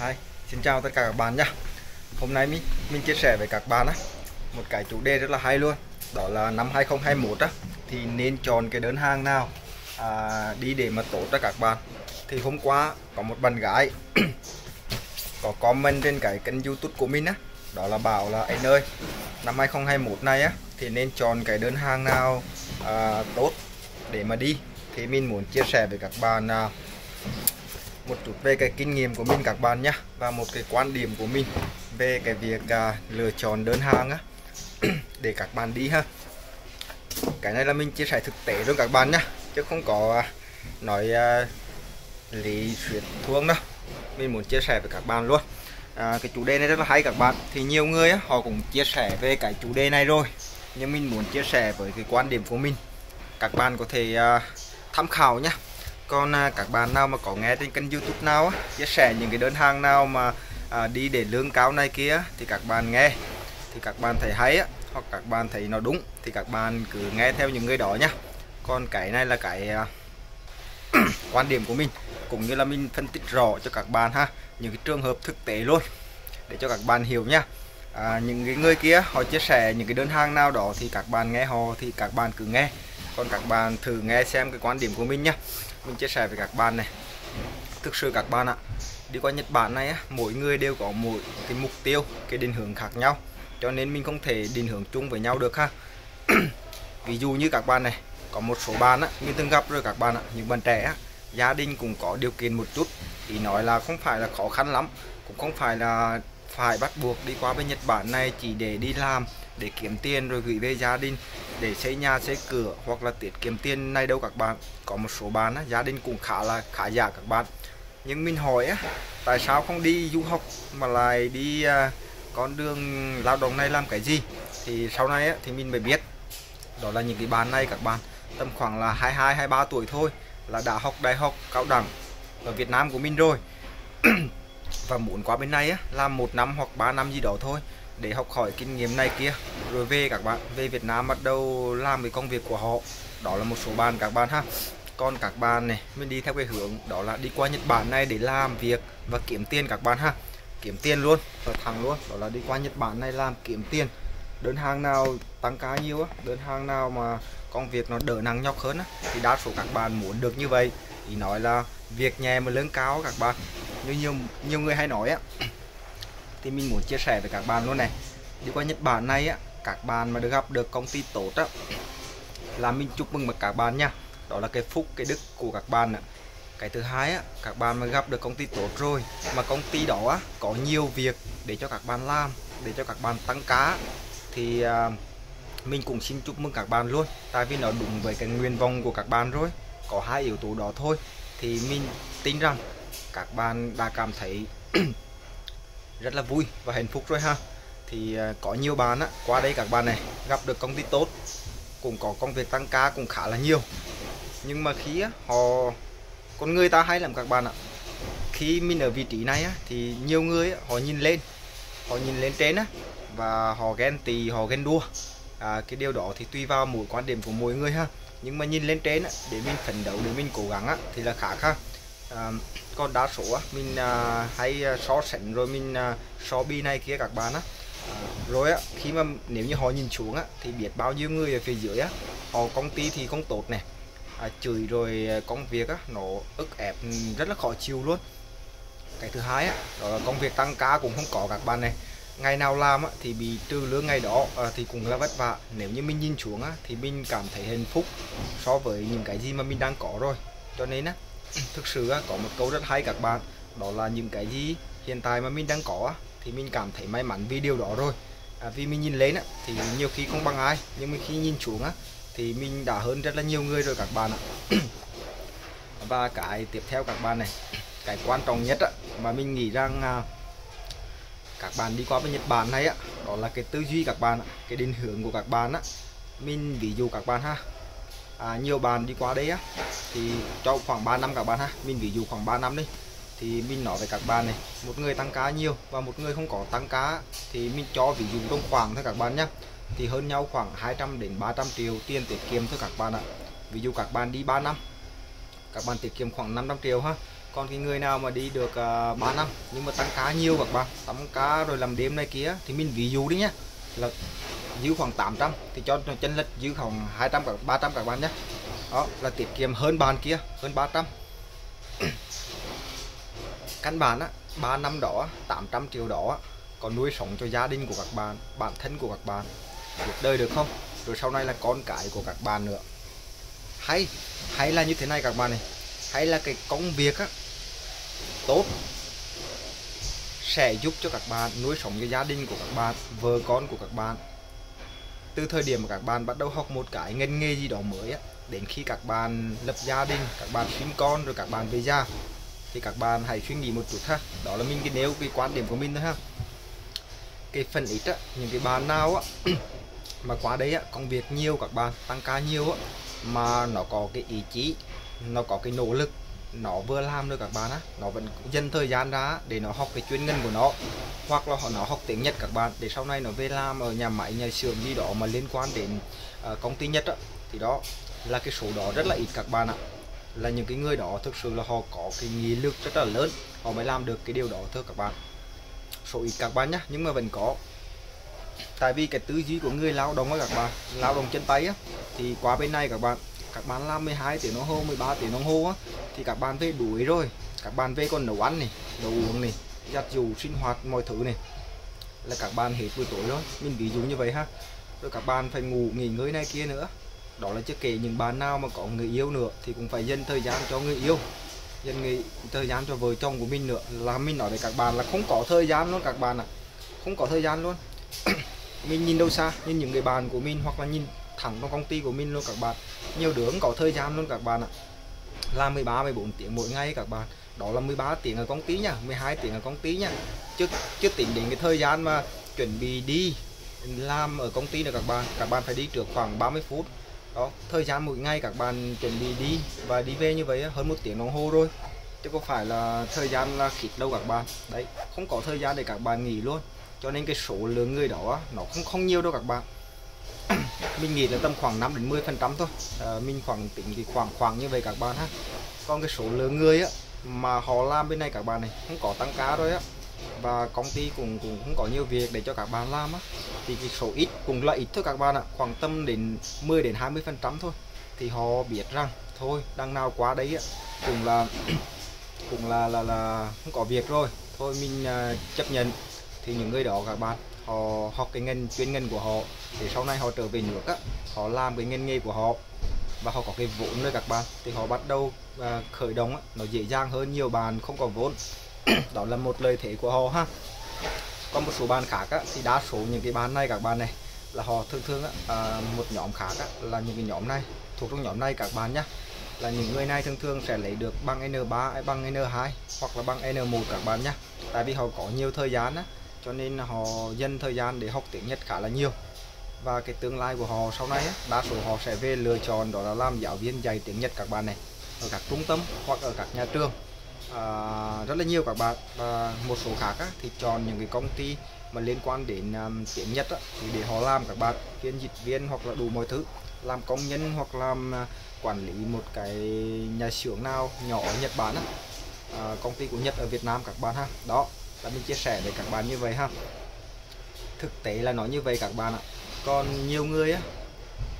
Hi, xin chào tất cả các bạn nhé Hôm nay mình, mình chia sẻ với các bạn á một cái chủ đề rất là hay luôn đó là năm 2021 á thì nên chọn cái đơn hàng nào à, đi để mà tốt cho các bạn. Thì hôm qua có một bạn gái có comment trên cái kênh youtube của mình á đó là bảo là anh ơi năm 2021 này á thì nên chọn cái đơn hàng nào à, tốt để mà đi? Thì mình muốn chia sẻ với các bạn nào một chút về cái kinh nghiệm của mình các bạn nhé và một cái quan điểm của mình về cái việc à, lựa chọn đơn hàng á để các bạn đi ha. Cái này là mình chia sẻ thực tế luôn các bạn nhé chứ không có à, nói à, lý thuyết thuông đâu. Mình muốn chia sẻ với các bạn luôn. À, cái chủ đề này rất là hay các bạn. Thì nhiều người á, họ cũng chia sẻ về cái chủ đề này rồi nhưng mình muốn chia sẻ với cái quan điểm của mình. Các bạn có thể à, tham khảo nhé còn à, các bạn nào mà có nghe trên kênh youtube nào á, chia sẻ những cái đơn hàng nào mà à, đi để lương cao này kia thì các bạn nghe thì các bạn thấy hay á hoặc các bạn thấy nó đúng thì các bạn cứ nghe theo những người đó nhá còn cái này là cái à, quan điểm của mình cũng như là mình phân tích rõ cho các bạn ha những cái trường hợp thực tế luôn để cho các bạn hiểu nhá à, những cái người kia họ chia sẻ những cái đơn hàng nào đó thì các bạn nghe họ thì các bạn cứ nghe còn các bạn thử nghe xem cái quan điểm của mình nhá mình chia sẻ với các bạn này. Thực sự các bạn ạ đi qua Nhật Bản này á, mỗi người đều có mỗi cái mục tiêu cái định hướng khác nhau. Cho nên mình không thể định hướng chung với nhau được ha. Ví dụ như các bạn này có một số bạn á mình từng gặp rồi các bạn ạ. Những bạn trẻ á, gia đình cũng có điều kiện một chút. Thì nói là không phải là khó khăn lắm cũng không phải là phải bắt buộc đi qua bên Nhật Bản này chỉ để đi làm để kiếm tiền rồi gửi về gia đình để xây nhà xây cửa hoặc là tiết kiệm tiền. Này đâu các bạn có một số bạn á, gia đình cũng khá là khá giả các bạn. Nhưng mình hỏi á tại sao không đi du học mà lại đi à, con đường lao động này làm cái gì? Thì sau này á, thì mình mới biết. Đó là những cái bạn này các bạn tầm khoảng là 22 23 tuổi thôi là đã học đại học cao đẳng ở Việt Nam của mình rồi. Và muốn qua bên này á làm một năm hoặc 3 năm gì đó thôi để học hỏi kinh nghiệm này kia. Rồi về các bạn, về Việt Nam bắt đầu làm cái công việc của họ. Đó là một số bạn, các bạn ha. Còn các bạn này, mình đi theo cái hướng, đó là đi qua Nhật Bản này để làm việc và kiếm tiền các bạn ha. Kiếm tiền luôn và thẳng luôn. Đó là đi qua Nhật Bản này làm kiếm tiền. Đơn hàng nào tăng cá nhiều á, đơn hàng nào mà công việc nó đỡ nặng nhọc hơn á, thì đa số các bạn muốn được như vậy. Thì nói là việc nhẹ mà lương cao các bạn. Như nhiều nhiều người hay nói á thì mình muốn chia sẻ với các bạn luôn này đi qua Nhật Bản này á các bạn mà được gặp được công ty tốt á là mình chúc mừng các bạn nha đó là cái phúc cái đức của các bạn ạ cái thứ hai á các bạn mà gặp được công ty tốt rồi mà công ty đó á có nhiều việc để cho các bạn làm để cho các bạn tăng cá thì à, mình cũng xin chúc mừng các bạn luôn tại vì nó đúng với cái nguyện vọng của các bạn rồi có hai yếu tố đó thôi thì mình tin rằng các bạn đã cảm thấy rất là vui và hạnh phúc rồi ha. Thì à, có nhiều bạn á qua đây các bạn này gặp được công ty tốt cũng có công việc tăng ca cũng khá là nhiều. Nhưng mà khi á, họ con người ta hay làm các bạn ạ. Khi mình ở vị trí này á, thì nhiều người á, họ nhìn lên họ nhìn lên trên á và họ ghen tì, họ ghen đua à, cái điều đó thì tùy vào mỗi quan điểm của mỗi người ha. Nhưng mà nhìn lên trên á, để mình phấn đấu để mình cố gắng á, thì là khác ha à, còn đa số á, mình à, hay à, so sánh rồi mình à, so bi này kia các bạn á. À, rồi á khi mà nếu như họ nhìn xuống á thì biết bao nhiêu người ở phía dưới á họ công ty thì không tốt này à, chửi rồi à, công việc á nó ức ép ừ, rất là khó chịu luôn. Cái thứ hai á đó là công việc tăng ca cũng không có các bạn này. Ngày nào làm á, thì bị trừ lương ngày đó à, thì cũng là vất vả. Nếu như mình nhìn xuống á, thì mình cảm thấy hạnh phúc so với những cái gì mà mình đang có rồi. Cho nên á thực sự có một câu rất hay các bạn. Đó là những cái gì hiện tại mà mình đang có thì mình cảm thấy may mắn vì điều đó rồi. À, vì mình nhìn lên á, thì nhiều khi không bằng ai. Nhưng mà khi nhìn xuống á, thì mình đã hơn rất là nhiều người rồi các bạn ạ. Và cái tiếp theo các bạn này cái quan trọng nhất á, mà mình nghĩ rằng à, các bạn đi qua bên Nhật Bản này á đó là cái tư duy các bạn cái định hướng của các bạn á. Mình ví dụ các bạn ha à, nhiều bạn đi qua đây á thì cho khoảng 3 năm các bạn ha. Mình ví dụ khoảng 3 năm đi thì mình nói với các bạn này một người tăng cá nhiều và một người không có tăng cá thì mình cho ví dụ trong khoảng thôi các bạn nhé thì hơn nhau khoảng 200 đến 300 triệu tiền tiết kiệm thôi các bạn ạ. Ví dụ các bạn đi 3 năm các bạn tiết kiệm khoảng 500 triệu ha. Còn cái người nào mà đi được à, uh, 3 năm nhưng mà tăng cá nhiều các bạn tắm cá rồi làm đêm này kia thì mình ví dụ đi nhá, là dư khoảng 800 thì cho chân lệch dư khoảng 200 các 300 các bạn nhé. Đó, là tiết kiệm hơn bàn kia, hơn 300 căn bản á 3 năm đó 800 triệu đó còn nuôi sống cho gia đình của các bạn, bản thân của các bạn, cuộc đời được không? Rồi sau này là con cái của các bạn nữa. Hay hay là như thế này các bạn này. Hay là cái công việc á, tốt, sẽ giúp cho các bạn nuôi sống cho gia đình của các bạn, vợ con của các bạn từ thời điểm mà các bạn bắt đầu học một cái ngành nghề gì đó mới á, đến khi các bạn lập gia đình, các bạn sinh con rồi các bạn về già, thì các bạn hãy suy nghĩ một chút ha. Đó là mình cái nếu cái quan điểm của mình thôi ha. Cái phần ít á, những cái bạn nào á, mà qua đấy á, công việc nhiều, các bạn, tăng ca nhiều á, mà nó có cái ý chí, nó có cái nỗ lực nó vừa làm được các bạn á nó vẫn dành thời gian ra để nó học cái chuyên ngành của nó hoặc là họ nó học tiếng Nhật các bạn để sau này nó về làm ở nhà máy nhà xưởng gì đó mà liên quan đến uh, công ty Nhật á thì đó là cái số đó rất là ít các bạn ạ. Là những cái người đó thực sự là họ có cái nghị lực rất là lớn họ mới làm được cái điều đó thôi các bạn. Số ít các bạn nhé nhưng mà vẫn có. Tại vì cái tư duy của người lao động á các bạn lao động chân tay á thì qua bên này các bạn các bạn làm 12 tiếng đồng hồ 13 tiếng đồng hồ á thì các bạn về đuổi rồi. Các bạn về còn nấu ăn này nấu uống này giặt dù sinh hoạt mọi thứ này. Là các bạn hết buổi tối rồi. Mình ví dụ như vậy ha. Rồi các bạn phải ngủ nghỉ ngơi này kia nữa. Đó là chưa kể những bạn nào mà có người yêu nữa thì cũng phải dành thời gian cho người yêu. Dành người, thời gian cho vợ chồng của mình nữa. Là mình nói với các bạn là không có thời gian luôn các bạn ạ. À. không có thời gian luôn. Mình nhìn đâu xa nhìn những người bạn của mình hoặc là nhìn thẳng trong công ty của mình luôn các bạn. Nhiều đứa cũng có thời gian luôn các bạn ạ. Làm 13 14 tiếng mỗi ngày các bạn. Đó là 13 tiếng ở công ty nha 12 tiếng ở công ty nha. Chứ chứ tính đến cái thời gian mà chuẩn bị đi làm ở công ty này các bạn các bạn phải đi trước khoảng 30 phút. Đó, thời gian mỗi ngày các bạn chuẩn bị đi và đi về như vậy hơn một tiếng đồng hồ rồi. Chứ có phải là thời gian là khít đâu các bạn. Đấy, không có thời gian để các bạn nghỉ luôn. Cho nên cái số lượng người đó nó không không nhiều đâu các bạn mình nghĩ là tầm khoảng 5 đến 10 phần trăm thôi. À, mình khoảng tính thì khoảng khoảng như vậy các bạn ha. Còn cái số lượng người á mà họ làm bên này các bạn này không có tăng cá rồi á và công ty cũng cũng không có nhiều việc để cho các bạn làm á thì cái số ít cũng là ít thôi các bạn ạ. Khoảng tâm đến 10 đến 20 phần trăm thôi. Thì họ biết rằng thôi đằng nào quá đấy á cũng là cũng là là là không có việc rồi. Thôi mình uh, chấp nhận. Thì những người đó các bạn họ học cái ngành chuyên ngành của họ để sau này họ trở về nước á họ làm cái ngành nghề của họ và họ có cái vốn nơi các bạn. Thì họ bắt đầu uh, khởi động á, nó dễ dàng hơn nhiều bạn không có vốn. Đó là một lợi thế của họ ha. Còn một số bạn khác á, thì đa số những cái bạn này các bạn này là họ thường thường á, à, một nhóm khác á, là những cái nhóm này thuộc trong nhóm này các bạn nhé là những người này thường thường sẽ lấy được bằng N3 hay bằng N2 hoặc là bằng N1 các bạn nhé tại vì họ có nhiều thời gian á, cho nên họ dành thời gian để học tiếng Nhật khá là nhiều. Và cái tương lai của họ sau này á, đa số họ sẽ về lựa chọn đó là làm giáo viên dạy tiếng Nhật các bạn này ở các trung tâm hoặc ở các nhà trường. À, rất là nhiều các bạn và một số khác á, thì chọn những cái công ty mà liên quan đến um, tiếng Nhật á, thì để họ làm các bạn phiên dịch viên hoặc là đủ mọi thứ. Làm công nhân hoặc làm uh, quản lý một cái nhà xưởng nào nhỏ ở Nhật Bản á. À, công ty của Nhật ở Việt Nam các bạn ha. Đó là mình chia sẻ với các bạn như vậy ha. Thực tế là nói như vậy các bạn ạ. Còn nhiều người á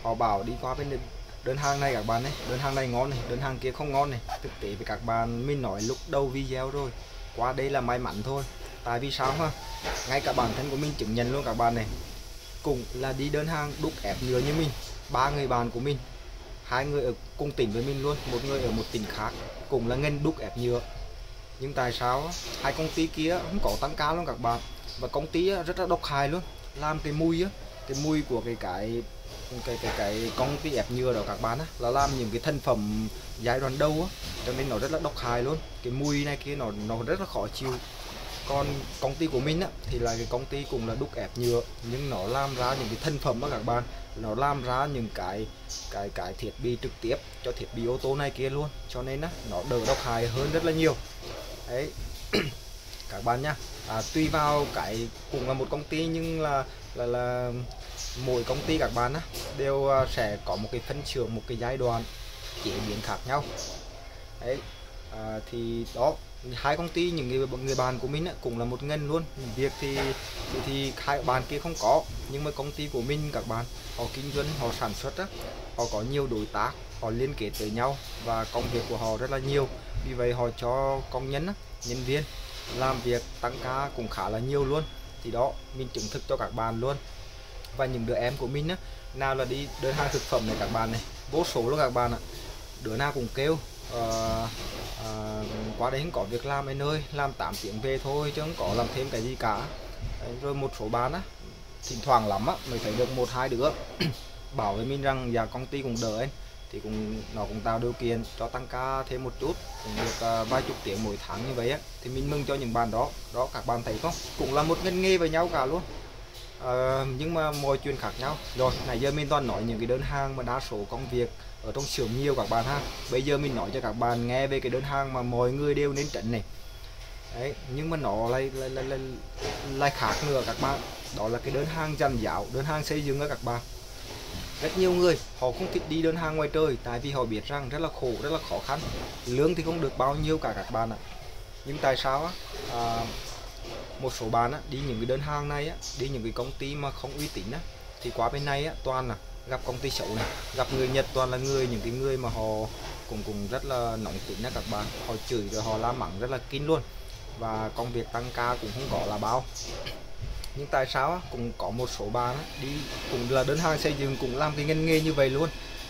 họ bảo đi qua bên đơn hàng này các bạn ấy, đơn hàng này ngon này đơn hàng kia không ngon này. Thực tế với các bạn mình nói lúc đầu video rồi qua đây là may mắn thôi. Tại vì sao ha? Ngay cả bản thân của mình chứng nhận luôn các bạn này. Cũng là đi đơn hàng đúc ép nhựa như mình ba người bạn của mình. Hai người ở cùng tỉnh với mình luôn một người ở một tỉnh khác. Cũng là ngân đúc ép nhựa nhưng tại sao hai công ty kia không có tăng cao luôn các bạn. Và công ty rất là độc hại luôn. Làm cái mùi á, cái mùi của cái cái cái cái cái công ty ép nhựa đó các bạn á, là làm những cái thân phẩm giai đoạn đầu á. Cho nên nó rất là độc hại luôn. Cái mùi này kia nó nó rất là khó chịu. Còn công ty của mình á, thì là cái công ty cũng là đúc ép nhựa, nhưng nó làm ra những cái thân phẩm đó các bạn. Nó làm ra những cái cái cái thiết bị trực tiếp cho thiết bị ô tô này kia luôn. Cho nên á, nó đỡ độc hại hơn rất là nhiều đấy. Các bạn nhá. À, tùy vào cái cũng là một công ty nhưng là là là mỗi công ty các bạn á, đều à, sẽ có một cái phân xưởng một cái giai đoạn chế biến khác nhau. Đấy. À, thì đó hai công ty những người người bạn của mình á, cũng là một ngành luôn. Việc thì thì, thì hai bạn kia không có nhưng mà công ty của mình các bạn họ kinh doanh họ sản xuất á, họ có nhiều đối tác họ liên kết với nhau và công việc của họ rất là nhiều. Vì vậy họ cho công nhân nhân viên làm việc tăng ca cũng khá là nhiều luôn. Thì đó mình chứng thực cho các bạn luôn. Và những đứa em của mình á nào là đi đơn hàng thực phẩm này các bạn này vô số luôn các bạn ạ. Đứa nào cũng kêu uh, uh, qua đấy không có việc làm anh ơi làm 8 tiếng về thôi chứ không có làm thêm cái gì cả. Rồi một số bạn á thỉnh thoảng lắm á mới thấy được một hai đứa bảo với mình rằng dạ công ty cũng đỡ anh thì cũng nó cũng tạo điều kiện cho tăng ca thêm một chút cũng được à, vài chục tiếng mỗi tháng như vậy á. Thì mình mừng cho những bạn đó đó các bạn thấy không? Cũng là một ngành nghề với nhau cả luôn. À, nhưng mà mọi chuyện khác nhau. Rồi nãy giờ mình toàn nói những cái đơn hàng mà đa số công việc ở trong xưởng nhiều các bạn ha. Bây giờ mình nói cho các bạn nghe về cái đơn hàng mà mọi người đều nên tránh này. Đấy nhưng mà nó lại lại, lại, lại, lại khác nữa các bạn. Đó là cái đơn hàng dàn giáo đơn hàng xây dựng đó các bạn rất nhiều người họ không thích đi đơn hàng ngoài trời tại vì họ biết rằng rất là khổ rất là khó khăn. Lương thì không được bao nhiêu cả các bạn ạ. Nhưng tại sao á? À, một số bạn á, đi những cái đơn hàng này á, đi những cái công ty mà không uy tín á, thì qua bên này á, toàn là gặp công ty xấu này. Gặp người Nhật toàn là người những cái người mà họ cũng cũng rất là nóng tính đó các bạn. Họ chửi rồi họ la mắng rất là kín luôn. Và công việc tăng ca cũng không có là bao nhưng tại sao á, cũng có một số bạn á, đi cũng là đơn hàng xây dựng cũng làm cái ngành nghề như vậy luôn.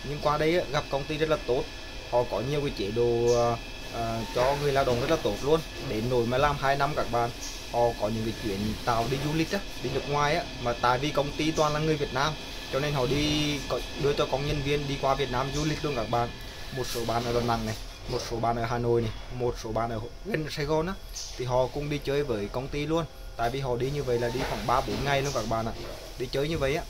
Nhưng qua đây á, gặp công ty rất là tốt. Họ có nhiều cái chế độ ờ, ờ, cho người lao động rất là tốt luôn. Đến nỗi mà làm 2 năm các bạn họ có những cái chuyến tàu đi du lịch á, đi nước ngoài á. Mà tại vì công ty toàn là người Việt Nam cho nên họ đi đưa cho công nhân viên đi qua Việt Nam du lịch luôn các bạn. Một số bạn ở Đà Nẵng này một số bạn ở Hà Nội này một số bạn ở gần Sài Gòn á thì họ cũng đi chơi với công ty luôn. Tại vì họ đi như vậy là đi khoảng 3 4 ngày luôn các bạn ạ. Đi chơi như vậy á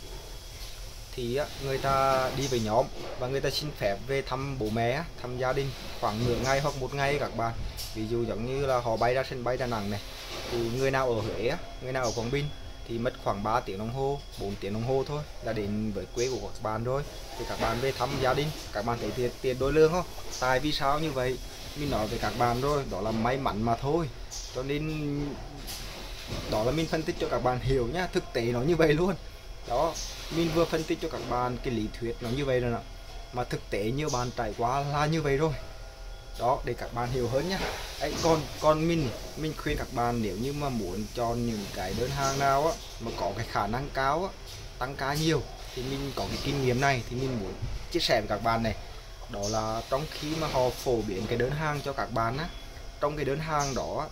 thì á, người ta đi với nhóm và người ta xin phép về thăm bố mẹ thăm gia đình khoảng nửa ngày hoặc một ngày các bạn. Ví dụ giống như là họ bay ra sân bay Đà Nẵng này thì người nào ở Huế người nào ở Quảng Bình thì mất khoảng 3 tiếng đồng hồ 4 tiếng đồng hồ thôi là đến với quê của các bạn rồi. Thì các bạn về thăm gia đình, các bạn thấy tiền tiền đối lương không? Tại vì sao như vậy? Mình nói với các bạn rồi, đó là may mắn mà thôi. Cho nên đó là mình phân tích cho các bạn hiểu nhá, thực tế nó như vậy luôn. Đó, mình vừa phân tích cho các bạn cái lý thuyết nó như vậy rồi nè. Mà thực tế nhiều bạn trải qua là như vậy rồi đó để các bạn hiểu hơn nhé. Đấy, còn còn mình mình khuyên các bạn nếu như mà muốn chọn những cái đơn hàng nào á mà có cái khả năng cao á tăng ca nhiều thì mình có cái kinh nghiệm này thì mình muốn chia sẻ với các bạn này. Đó là trong khi mà họ phổ biến cái đơn hàng cho các bạn á trong cái đơn hàng đó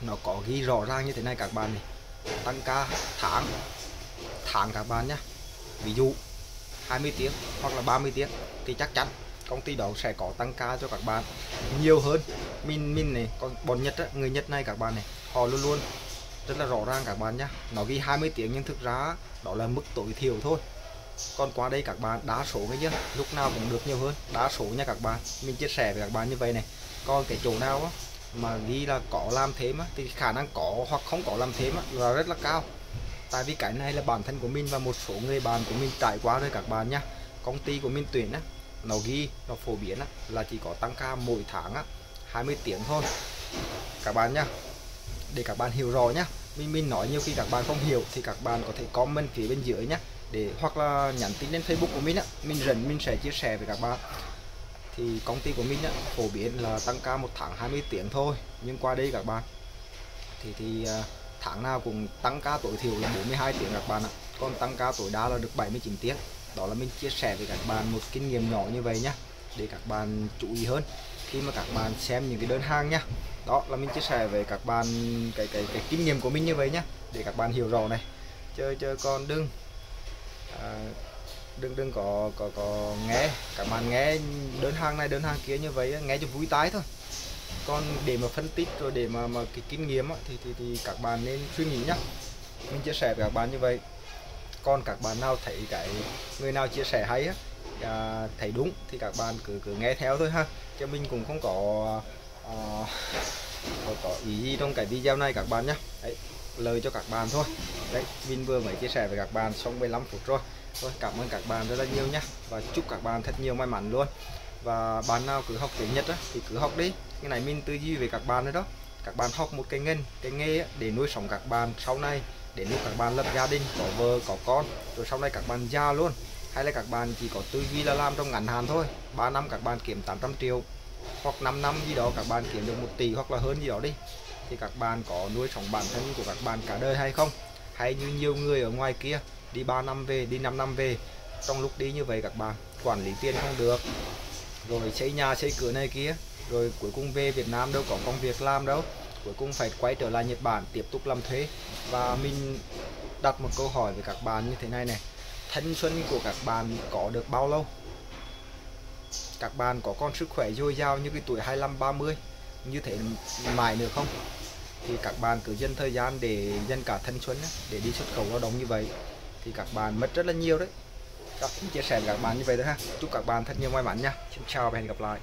nó có ghi rõ ràng như thế này các bạn này. Tăng ca tháng tháng các bạn nhé ví dụ 20 tiếng hoặc là 30 tiếng thì chắc chắn công ty đó sẽ có tăng ca cho các bạn nhiều hơn. Mình mình này còn bọn Nhật á, người Nhật này các bạn này họ luôn luôn rất là rõ ràng các bạn nhé nó ghi 20 tiếng nhưng thực ra đó là mức tối thiểu thôi. Còn qua đây các bạn đa số cái chứ lúc nào cũng được nhiều hơn. Đa số nha các bạn. Mình chia sẻ với các bạn như vậy này. Còn cái chỗ nào á, mà ghi là có làm thêm á, thì khả năng có hoặc không có làm thêm á, là rất là cao. Tại vì cái này là bản thân của mình và một số người bạn của mình trải qua rồi các bạn nhá. Công ty của mình tuyển á nó ghi nó phổ biến á, là chỉ có tăng ca mỗi tháng á, 20 tiếng thôi. Các bạn nhá để các bạn hiểu rõ nhá mình mình nói nhiều khi các bạn không hiểu thì các bạn có thể comment phía bên dưới nhá để hoặc là nhắn tin lên Facebook của mình á mình rảnh mình sẽ chia sẻ với các bạn. Thì công ty của mình á, phổ biến là tăng ca một tháng 20 tiếng thôi nhưng qua đây các bạn thì thì à, tháng nào cũng tăng ca tối thiểu là 42 tiếng các bạn ạ. Còn tăng ca tối đa là được 79 tiếng đó là mình chia sẻ với các bạn một kinh nghiệm nhỏ như vậy nhá để các bạn chú ý hơn khi mà các bạn xem những cái đơn hàng nhá. Đó là mình chia sẻ với các bạn cái cái cái kinh nghiệm của mình như vậy nhá để các bạn hiểu rõ này. Chơi chơi con đừng à, đừng đừng có có có nghe các bạn nghe đơn hàng này đơn hàng kia như vậy nghe cho vui tai thôi. Còn để mà phân tích rồi để mà mà cái kinh nghiệm á, thì thì thì các bạn nên suy nghĩ nhá. Mình chia sẻ với các bạn như vậy còn các bạn nào thấy cái người nào chia sẻ hay á à, thấy đúng thì các bạn cứ cứ nghe theo thôi ha. Cho mình cũng không có à, có, có ý gì trong cái video này các bạn nhé đấy lời cho các bạn thôi. Đấy mình vừa mới chia sẻ với các bạn xong 15 phút rồi. Thôi cảm ơn các bạn rất là nhiều nhé và chúc các bạn thật nhiều may mắn luôn. Và bạn nào cứ học tiếng Nhật á, thì cứ học đi. Cái này mình tư duy về các bạn nữa đó. Các bạn học một cái ngành cái nghề để nuôi sống các bạn sau này để lúc các bạn lập gia đình, có vợ, có con, rồi sau này các bạn già luôn. Hay là các bạn chỉ có tư duy là làm trong ngắn hạn thôi. 3 năm các bạn kiếm 800 triệu, hoặc 5 năm gì đó các bạn kiếm được một tỷ hoặc là hơn gì đó đi. Thì các bạn có nuôi sống bản thân của các bạn cả đời hay không? Hay như nhiều người ở ngoài kia, đi 3 năm về, đi 5 năm về, trong lúc đi như vậy các bạn quản lý tiền không được. Rồi xây nhà, xây cửa này kia, rồi cuối cùng về Việt Nam đâu có công việc làm đâu cuối cùng phải quay trở lại Nhật Bản tiếp tục làm thuê. Và mình đặt một câu hỏi với các bạn như thế này này. Thanh xuân của các bạn có được bao lâu? Các bạn có còn sức khỏe dồi dào như cái tuổi 25 30 như thế mãi nữa không? Thì các bạn cứ dành thời gian để dành cả thanh xuân để đi xuất khẩu lao động như vậy thì các bạn mất rất là nhiều đấy. Đó, chia sẻ với các bạn như vậy thôi ha. Chúc các bạn thật nhiều may mắn nha. Xin chào và hẹn gặp lại.